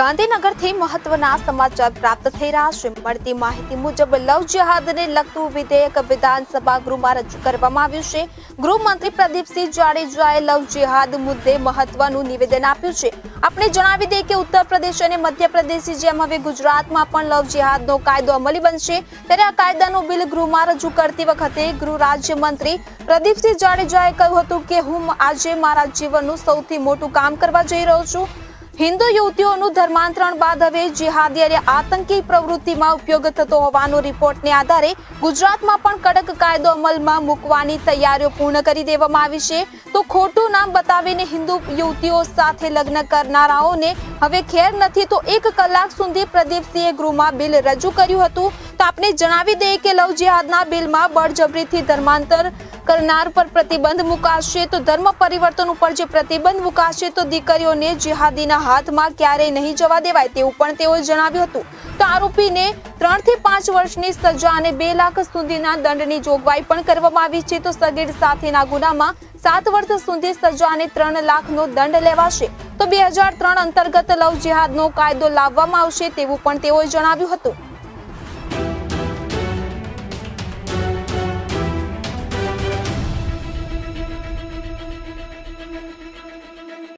ગાંધીનગરથી મહત્વના સમાચાર પ્રાપ્ત થઈ રહ્યા છે. મળતી માહિતી મુજબ, લવ જિહાદને લગતું વિધેયક વિધાનસભા ગૃહમાં રજૂ કરવામાં આવ્યું છે. ગૃહમંત્રી પ્રદીપસિંહ જાડેજાએ લવ જિહાદ મુદ્દે મહત્વનું નિવેદન આપ્યું છે. આપણે જણાવી દઈએ કે ઉત્તર પ્રદેશ અને મધ્યપ્રદેશની જેમ હવે ગુજરાતમાં પણ લવ જિહાદનો કાયદો અમલી બનશે. ત્યારે આ કાયદાનું બિલ ગૃહમાં રજૂ કરતી વખતે ગૃહ રાજ્યમંત્રી પ્રદીપસિંહ જાડેજાએ કહ્યું હતું કે, હું આજે મારા જીવનનું સૌથી મોટું કામ કરવા જઈ રહ્યો છું. હિન્દુ યુવતીઓનું ધર્માંતરણ બાદ હવે જિહાદી અને આતંકી પ્રવૃત્તિમાં ઉપયોગ થતો હોવાનો રિપોર્ટને આધારે ગુજરાતમાં પણ કડક કાયદો અમલમાં મૂકવાની તૈયારીઓ પૂર્ણ કરી દેવામાં આવી છે. તો ખોટું નામ બતાવીને હિન્દુ યુવતીઓ સાથે લગ્ન કરનારાઓને હવે ખેર નથી. તો એક કલાક સુધી પ્રદીપસિંહે ગૃહમાં બિલ રજૂ કર્યું હતું. તો આપણે જણાવી દઈએ કે લવ જિહાદના બિલમાં બળજબરીથી ધર્માંતર કરનાર પર પ્રતિબંધ મુકાશે તો ધર્મ પરિવર્તન ઉપર જે પ્રતિબંધ મુકાશે તો દીકરીઓને જિહાદીના હાથમાં ક્યારેય નહીં જવા દેવાય તેવું પણ તેઓએ જણાવ્યું હતું. તો આરોપીને ત્રણથી પાંચ વર્ષની સજા અને બે લાખ સુધીના દંડની જોગવાઈ પણ કરવામાં આવી છે. તો સગીર સાથેના ગુનામાં સાત વર્ષ સુધી સજા અને ત્રણ લાખનો દંડ લેવાશે. તો બે હજાર ત્રણ અંતર્ગત લવ જિહાદનો કાયદો લાવવામાં આવશે તેવું પણ તેઓએ જણાવ્યું હતું.